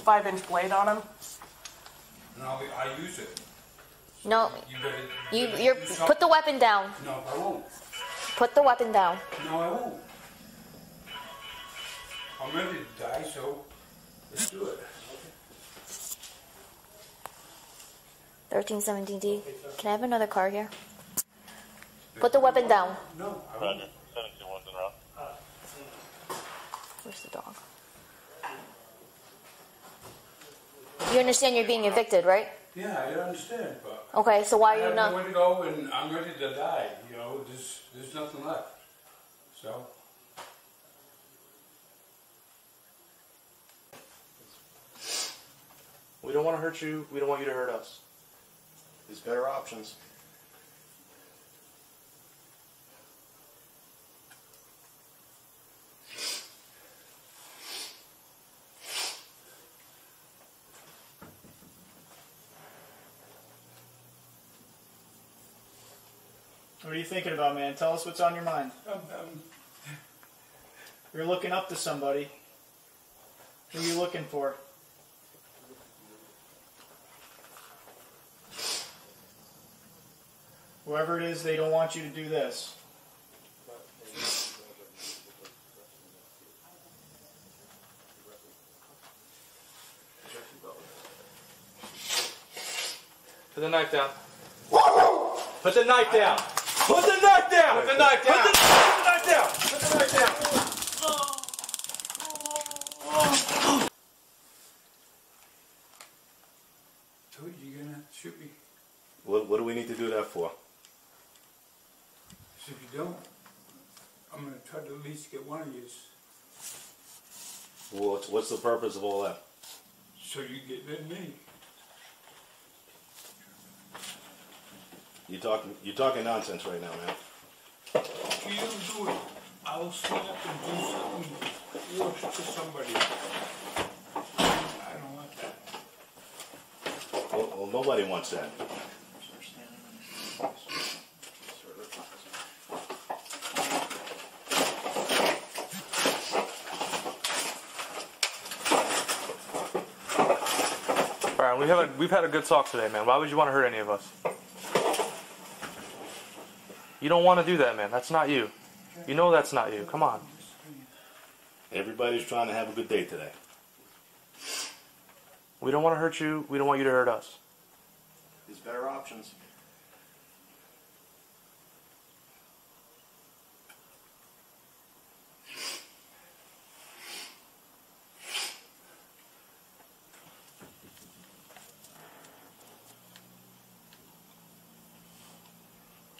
five inch blade on him. No, I use it. No, You better. you better you're do something. put the weapon down. No, I won't. Put the weapon down. No, I won't. I'm ready to die, so let's do it. 1317D. Can I have another car here? Put the weapon down. No, I won't. Roger. 721's en route. Where's the dog? You understand you're being evicted, right? Yeah, I understand, but Okay, so why I are you have not? nowhere to go, and I'm ready to die. You know, there's there's nothing left. So We don't want to hurt you. We don't want you to hurt us. There's better options. What are you thinking about, man? Tell us what's on your mind. um, um, You're looking up to somebody. Who are you looking for? Whoever it is, they don't want you to do this. Put the knife down. Put the knife down. Put the knife down. Put the knife down. Put the knife down. Put the knife down. so you're gonna shoot me? What, what do we need to do that for? So if you don't, I'm gonna try to at least get one of you, What's, what's the purpose of all that? so you get rid of me. You're talking, you're talking nonsense right now, man. If you don't do it, I'll stand up and do something worse to somebody. I don't want that. Well, well nobody wants that. Byron, we have a, we've had a good talk today, man. Why would you want to hurt any of us? You don't want to do that, man. That's not you. You know that's not you. Come on. Everybody's trying to have a good day today. We don't want to hurt you. We don't want you to hurt us. There's better options.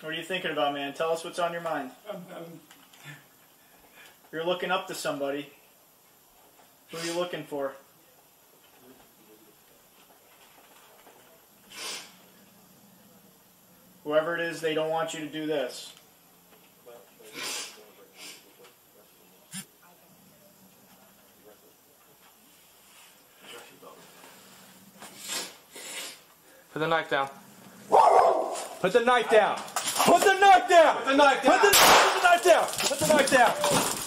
What are you thinking about, man? Tell us what's on your mind. Um, um, You're looking up to somebody. Who are you looking for? Whoever it is, they don't want you to do this. Put the knife down. Put the knife down. Put the knife down. Put the knife down. Put the, put the knife down. Put the knife down.